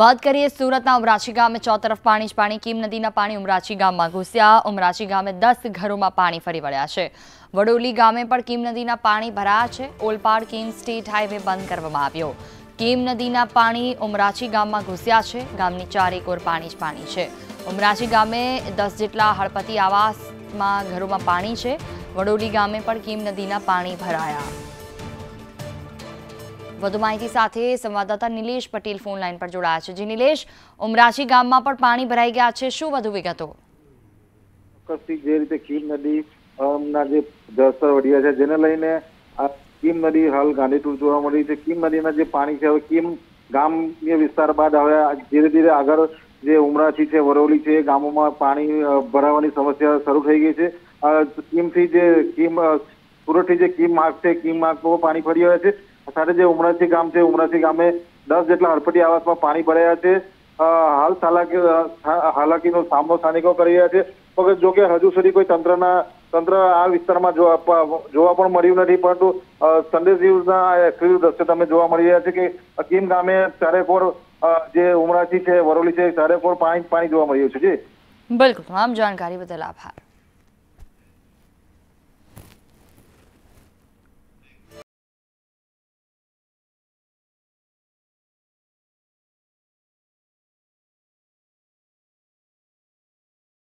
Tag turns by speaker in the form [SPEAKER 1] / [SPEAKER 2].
[SPEAKER 1] વાત કરીએ સુરતના ઉમરાછી ગામે ચોતરફ પાણી જ પાણી કીમ નદીના પાણી ઉમરાછી ગામમાં ઘૂસ્યા. ઉમરાછી ગામે દસ ઘરોમાં પાણી ફરી વળ્યા છે. વડોલી ગામે પણ કીમ નદીના પાણી ભરાયા છે. ઓલપાડ કીમ સ્ટેટ હાઈવે બંધ કરવામાં આવ્યો. કીમ નદીના પાણી ઉમરાછી ગામમાં ઘૂસ્યા છે. ગામની ચારેક ઓર પાણી જ પાણી છે. ઉમરાછી ગામે દસ જેટલા હળપતિ આવાસમાં ઘરોમાં પાણી છે. વડોલી ગામે પણ કીમ નદીના પાણી ભરાયા. વધુ માહિતી સાથે સંવાદદાતા નિલેશ પટેલ ફોન લાઈન પર જોડાયા છે. જી નિલેશ ઉમરાશી ગામમાં પણ પાણી ભરાઈ ગયા છે. શું વધુ વિગતો?
[SPEAKER 2] જે રીતે કીમ નદી ના જે જળસ્તર વધ્યા છે, જેને લઈને કીમ નદી હાલ ગાંધીતુર જોવા મળી છે. કીમ નદીના જે પાણી છે, હવે કીમ ગામની વિસ્તાર બાદ હવે ધીરે ધીરે આગળ જે ઉમરાછી છે વરોલી છે ગામોમાં પાણી ભરાવાની સમસ્યા શરૂ થઈ ગઈ છે. કીમથી જે કીમ સુરતથી જે કીમ માર્ગ છે કીમ માર્ગ પાણી ફરી આવ્યા છે. સાથે જે ઉમરાસી ગામ છે ઉમરાસી ગામે દસ જેટલા હડપટી આવાસમાં પાણી ભરાયા છે. હાલ હાલાકી હાલાકીનો સામનો સ્થાનિકો કરી રહ્યા છે. જો કે હજુ સુધી કોઈ તંત્રના, તંત્ર આ વિસ્તારમાં જોવા પણ મળ્યું નથી, પરંતુ સંદેશ ન્યૂઝના આ એક્સક્લુઝિવ દ્રશ્ય તમે જોવા મળી રહ્યા છે કે કીમ ગામે ચારેકોર જે ઉમરાસી છે, વરોલી છે ચારેકોર પાણી પાણી જોવા મળ્યું છે. જી.
[SPEAKER 1] બિલકુલ. તમામ જાણકારી બદલ આભાર.